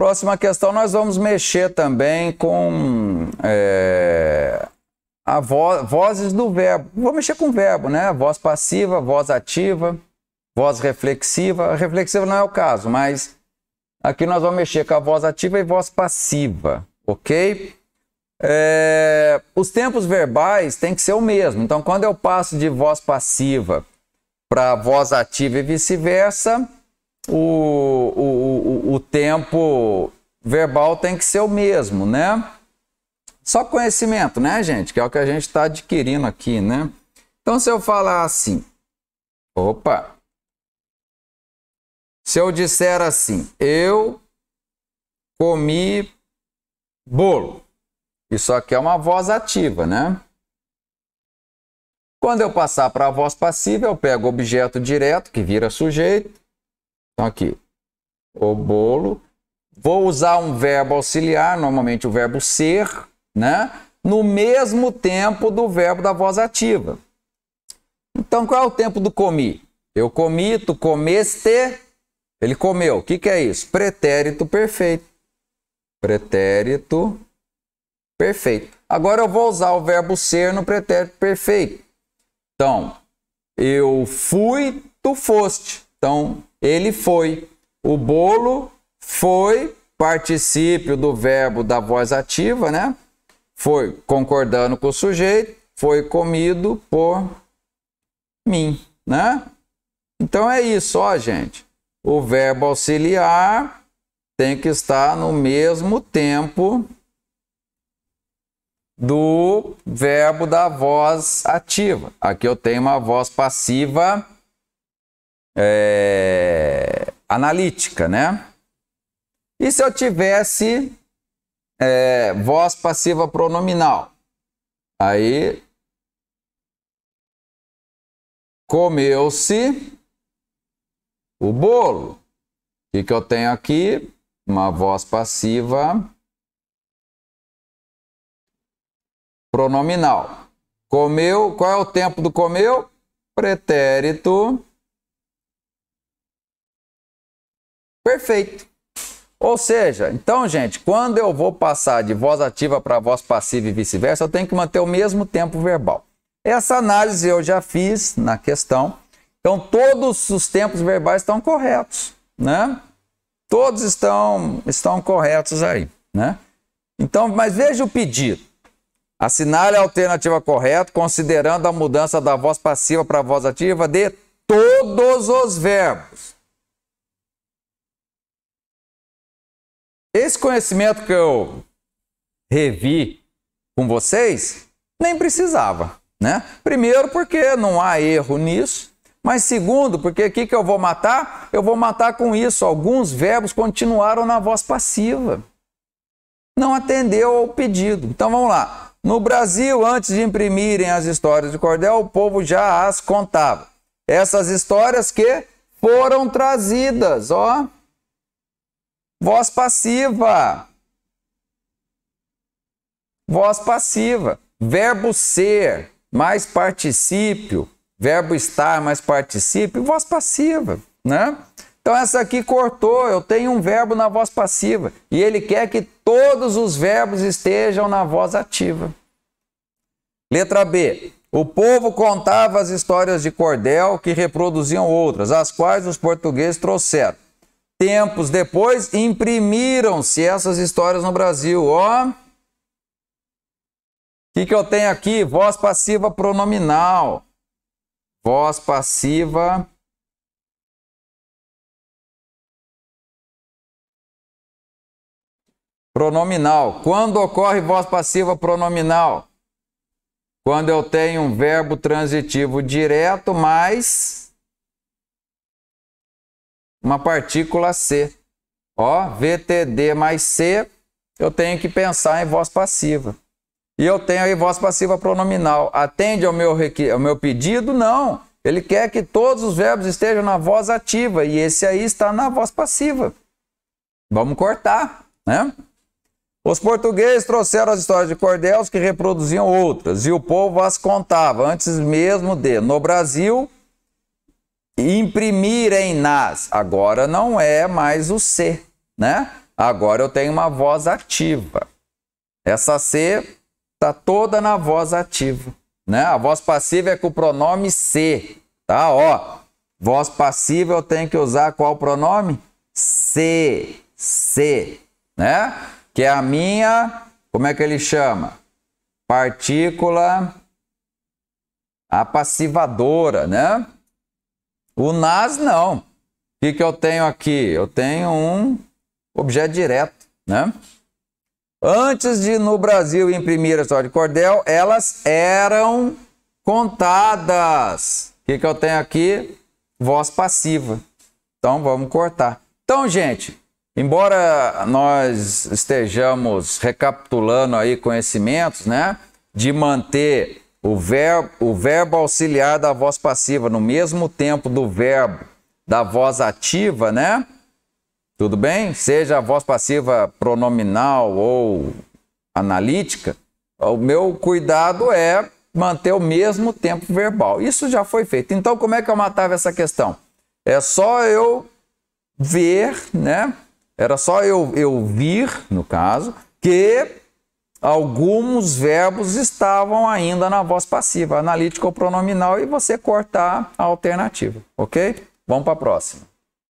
Próxima questão, nós vamos mexer também com é, a vo vozes do verbo. Vou mexer com o verbo, né? Voz passiva, voz ativa, voz reflexiva. A reflexiva não é o caso, mas aqui nós vamos mexer com a voz ativa e voz passiva, ok? É, os tempos verbais têm que ser o mesmo. Então, quando eu passo de voz passiva para voz ativa e vice-versa, o, o, o, tempo verbal tem que ser o mesmo, né? Só conhecimento, né, gente? Que é o que a gente está adquirindo aqui, né? Então, se eu falar assim, opa, se eu disser assim, eu comi bolo, isso aqui é uma voz ativa, né? Quando eu passar para a voz passiva, eu pego o objeto direto, que vira sujeito, então, aqui, o bolo. Vou usar um verbo auxiliar, normalmente o verbo ser, né? No mesmo tempo do verbo da voz ativa. Então, qual é o tempo do comi? Eu comi, tu comeste, ele comeu. O que, que é isso? Pretérito perfeito. Pretérito perfeito. Agora eu vou usar o verbo ser no pretérito perfeito. Então, eu fui, tu foste. Então, ele foi. O bolo foi particípio do verbo da voz ativa, né? Foi concordando com o sujeito, foi comido por mim, né? Então é isso, ó, gente. O verbo auxiliar tem que estar no mesmo tempo do verbo da voz ativa. Aqui eu tenho uma voz passiva é, analítica, né? E se eu tivesse é, voz passiva pronominal? Aí comeu-se o bolo. O que, que eu tenho aqui? Uma voz passiva pronominal. Comeu, qual é o tempo do comeu? Pretérito Perfeito. Ou seja, então, gente, quando eu vou passar de voz ativa para voz passiva e vice-versa, eu tenho que manter o mesmo tempo verbal. Essa análise eu já fiz na questão. Então, todos os tempos verbais estão corretos, né? Todos estão, estão corretos aí, né? Então, mas veja o pedido. Assinale a alternativa correta, considerando a mudança da voz passiva para a voz ativa de todos os verbos. Esse conhecimento que eu revi com vocês, nem precisava, né? Primeiro, porque não há erro nisso. Mas segundo, porque aqui que eu vou matar? Eu vou matar com isso. Alguns verbos continuaram na voz passiva. Não atendeu ao pedido. Então vamos lá. No Brasil, antes de imprimirem as histórias de cordel, o povo já as contava. Essas histórias que foram trazidas, ó, Voz passiva. Voz passiva. Verbo ser mais particípio. Verbo estar mais particípio. Voz passiva, né? Então essa aqui cortou, eu tenho um verbo na voz passiva e ele quer que todos os verbos estejam na voz ativa. Letra B. O povo contava as histórias de cordel que reproduziam outras, as quais os portugueses trouxeram tempos depois, imprimiram-se essas histórias no Brasil. Ó, o que, que eu tenho aqui? Voz passiva pronominal. Voz passiva. Pronominal. Quando ocorre voz passiva pronominal? Quando eu tenho um verbo transitivo direto mais uma partícula C. Ó, VTD mais C, eu tenho que pensar em voz passiva. E eu tenho aí voz passiva pronominal. Atende ao meu, ao meu pedido? Não. Ele quer que todos os verbos estejam na voz ativa e esse aí está na voz passiva. Vamos cortar, né? Os portugueses trouxeram as histórias de cordéis que reproduziam outras e o povo as contava antes mesmo de. No Brasil, imprimirem nas. Agora não é mais o C, né? Agora eu tenho uma voz ativa. Essa C está toda na voz ativa. Né? A voz passiva é com o pronome se. Tá? Ó, voz passiva eu tenho que usar qual pronome? Se. Se. Né? Que é a minha, como é que ele chama? Partícula apassivadora, né? O nas não. O que, que eu tenho aqui? Eu tenho um objeto direto, né? Antes de no Brasil imprimir a história de cordel, elas eram contadas. O que, que eu tenho aqui? Voz passiva. Então vamos cortar. Então, gente, embora nós estejamos recapitulando aí conhecimentos, né? De manter o verbo, o verbo auxiliar da voz passiva no mesmo tempo do verbo da voz ativa, né? Tudo bem? Seja a voz passiva pronominal ou analítica, o meu cuidado é manter o mesmo tempo verbal. Isso já foi feito. Então, como é que eu matava essa questão? É só eu ver, né? Era só eu, eu vir, no caso, que alguns verbos estavam ainda na voz passiva, analítica ou pronominal, e você cortar a alternativa, ok? Vamos para a próxima.